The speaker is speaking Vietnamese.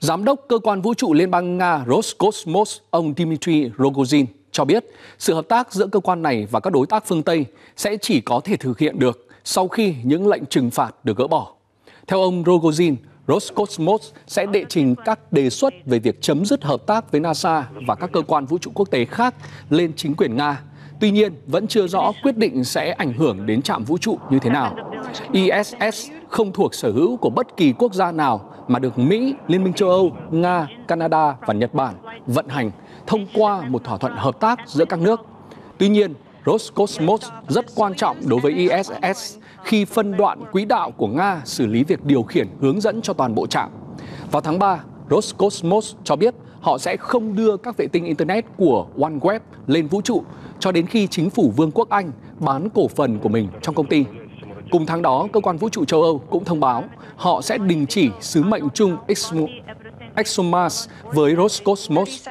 Giám đốc Cơ quan Vũ trụ Liên bang Nga Roscosmos, ông Dmitry Rogozin cho biết sự hợp tác giữa cơ quan này và các đối tác phương Tây sẽ chỉ có thể thực hiện được sau khi những lệnh trừng phạt được gỡ bỏ. Theo ông Rogozin, Roscosmos sẽ đệ trình các đề xuất về việc chấm dứt hợp tác với NASA và các cơ quan vũ trụ quốc tế khác lên chính quyền Nga. Tuy nhiên, vẫn chưa rõ quyết định sẽ ảnh hưởng đến trạm vũ trụ như thế nào. ISS không thuộc sở hữu của bất kỳ quốc gia nào mà được Mỹ, Liên minh châu Âu, Nga, Canada và Nhật Bản vận hành thông qua một thỏa thuận hợp tác giữa các nước. Tuy nhiên, Roscosmos rất quan trọng đối với ISS khi phân đoạn quỹ đạo của Nga xử lý việc điều khiển hướng dẫn cho toàn bộ trạm. Vào tháng 3, Roscosmos cho biết họ sẽ không đưa các vệ tinh Internet của OneWeb lên vũ trụ cho đến khi chính phủ Vương quốc Anh bán cổ phần của mình trong công ty. Cùng tháng đó, cơ quan vũ trụ châu Âu cũng thông báo họ sẽ đình chỉ sứ mệnh chung ExoMars với Roscosmos.